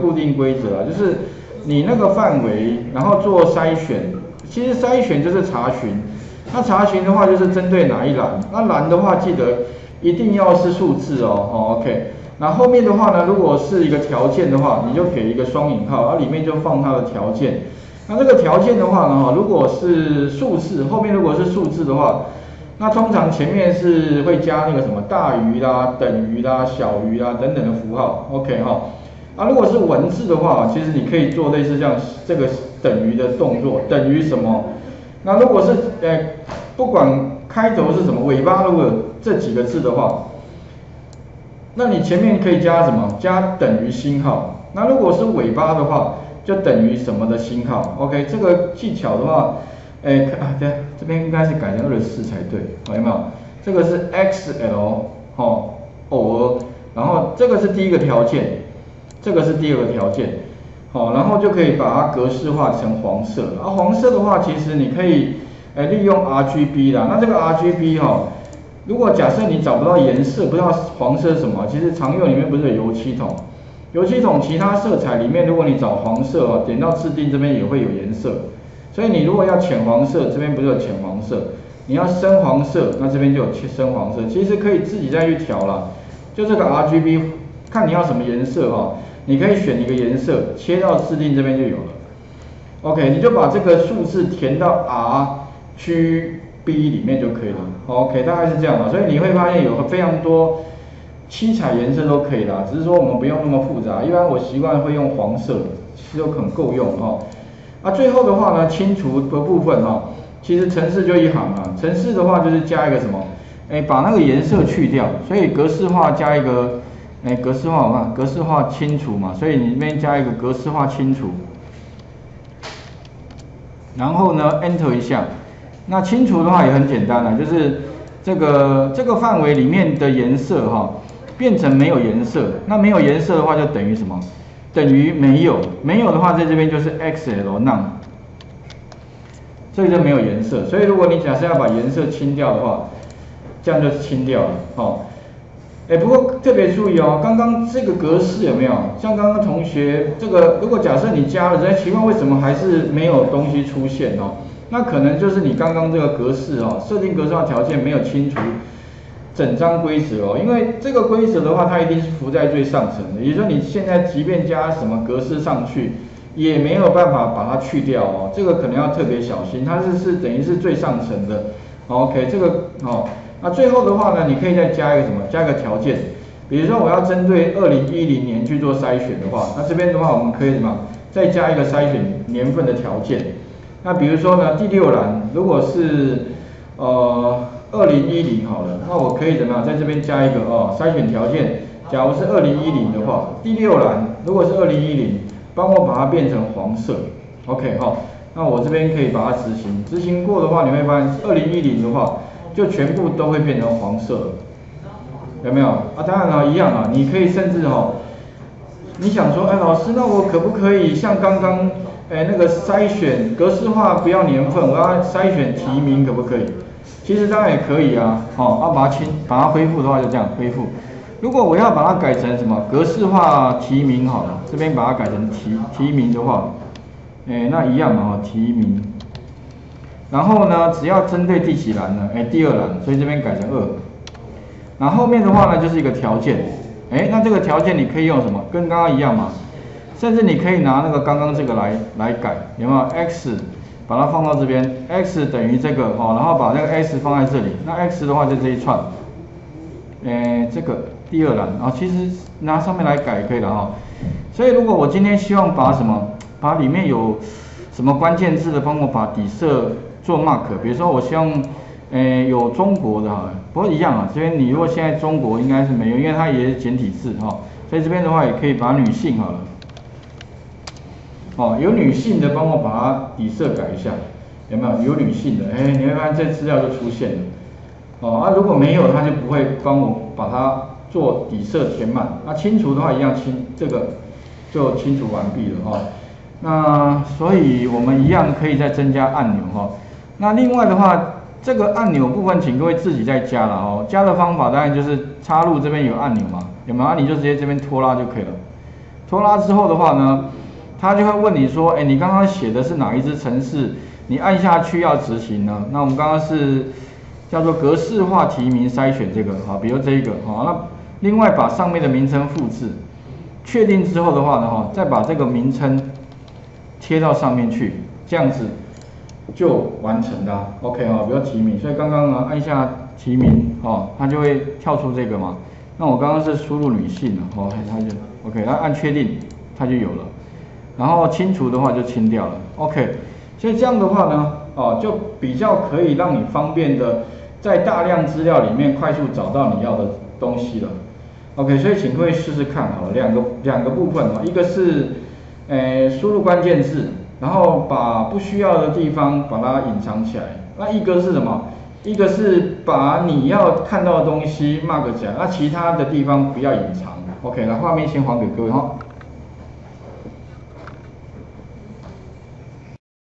固定规则啊，就是你那个范围，然后做筛选。其实筛选就是查询，那查询的话就是针对哪一栏？那栏的话记得一定要是数字哦。哦，OK。那后面的话呢，如果是一个条件的话，你就给一个双引号，然后里面就放它的条件。那这个条件的话呢，如果是数字，后面如果是数字的话，那通常前面是会加那个什么大于啦、等于啦、小于啦等等的符号，OK 哈。啊，如果是文字的话，其实你可以做类似像这个等于的动作，等于什么？那如果是呃，不管开头是什么，尾巴如果这几个字的话，那你前面可以加什么？加等于星号。那如果是尾巴的话，就等于什么的星号？OK，这个技巧的话，哎，啊对，这边应该是改成二十四才对，有没有？这个是 XL，哦，偶尔，然后这个是第一个条件，这个是第二个条件，好，然后就可以把它格式化成黄色。啊，黄色的话，其实你可以，哎，利用 RGB 啦。那这个 RGB 哈，如果假设你找不到颜色，不知道黄色是什么，其实常用里面不是有油漆桶？油漆桶其他色彩里面，如果你找黄色哦，点到制定这边也会有颜色。所以你如果要浅黄色，这边不是有浅黄色？你要深黄色，那这边就有深黄色。其实可以自己再去调了。就这个 RGB，看你要什么颜色哈，你可以选一个颜色，切到制定这边就有了。OK，你就把这个数字填到 RGB 里面就可以了。OK，大概是这样嘛。所以你会发现有非常多。七彩颜色都可以啦，只是说我们不用那么复杂。一般我习惯会用黄色，其实都很够用哈。啊，最后的话呢，清除的部分哈，其实程式就一行啊。程式的话就是加一个什么？哎，把那个颜色去掉，所以格式化加一个，哎，格式化我看格式化清除嘛，所以你这边加一个格式化清除。然后呢，Enter 一下。那清除的话也很简单了，就是这个这个范围里面的颜色哈。变成没有颜色，那没有颜色的话就等于什么？等于没有，没有的话在这边就是 XL none，这个就没有颜色。所以如果你假设要把颜色清掉的话，这样就清掉了。好，哎，不过特别注意哦，刚刚这个格式有没有？像刚刚同学这个，如果假设你加了，哎，奇怪为什么还是没有东西出现哦？那可能就是你刚刚这个格式哦，设定格式化条件没有清除。整张规则哦，因为这个规则的话，它一定是浮在最上层的。也就是说，你现在即便加什么格式上去，也没有办法把它去掉哦。这个可能要特别小心，它是是等于是最上层的。OK，这个哦，那最后的话呢，你可以再加一个什么？加一个条件。比如说我要针对二零一零年去做筛选的话，那这边的话我们可以什么？再加一个筛选年份的条件。那比如说呢，第六栏如果是呃。二零一零好了，那我可以怎么样，在这边加一个哦，筛选条件。假如是二零一零的话，第六栏如果是二零一零，帮我把它变成黄色，OK 哈。那我这边可以把它执行，执行过的话，你会发现二零一零的话，就全部都会变成黄色，有没有？啊，当然了，一样啊，你可以甚至哦，你想说，哎，老师，那我可不可以像刚刚，哎，那个筛选格式化不要年份，我要筛选提名，可不可以？其实当然也可以啊，好，要把它清，把它恢复的话就这样恢复。如果我要把它改成什么格式化提名好了，这边把它改成提提名的话，哎，那一样嘛哈，提名。然后呢，只要针对第几栏呢？哎，第二栏，所以这边改成二。那后面的话呢，就是一个条件，哎，那这个条件你可以用什么？跟刚刚一样嘛，甚至你可以拿那个刚刚这个来来改，有没有？x。把它放到这边，x 等于这个哈，然后把那个 x 放在这里，那 x 的话就这一串，诶，这个第二栏啊，其实拿上面来改也可以了哈。所以如果我今天希望把什么，把里面有什么关键字的，帮我把底色做 mark，比如说我希望，诶，有中国的哈，不过一样啊，这边你如果现在中国应该是没有，因为它也是简体字哈，所以这边的话也可以把女性好了。哦，有女性的帮我把它底色改一下，有没有？有女性的，哎，你会发现这资料就出现了。哦，啊，如果没有，它就不会帮我把它做底色填满。那清除的话一样清，这个就清除完毕了哈。那所以我们一样可以再增加按钮哈。那另外的话，这个按钮部分请各位自己再加了哦。加的方法当然就是插入这边有按钮嘛，有没有？你就直接这边拖拉就可以了。拖拉之后的话呢，他就会问你说，哎，你刚刚写的是哪一支程式？你按下去要执行呢？那我们刚刚是叫做格式化提名筛选这个，好，比如这一个，好，那另外把上面的名称复制，确定之后的话呢，哈，再把这个名称贴到上面去，这样子就完成了。OK 哈，比如提名，所以刚刚呢按下提名，哦，它就会跳出这个嘛。那我刚刚是输入女性的，哦，它就 OK，那按确定，它就有了。然后清除的话就清掉了。OK。所以这样的话呢，哦，就比较可以让你方便的在大量资料里面快速找到你要的东西了。OK，所以请各位试试看，好，两个两个部分啊，一个是，呃，输入关键字，然后把不需要的地方把它隐藏起来。那一个是什么？一个是把你要看到的东西 mark 起来，那其他的地方不要隐藏。OK，那画面先还给各位哈。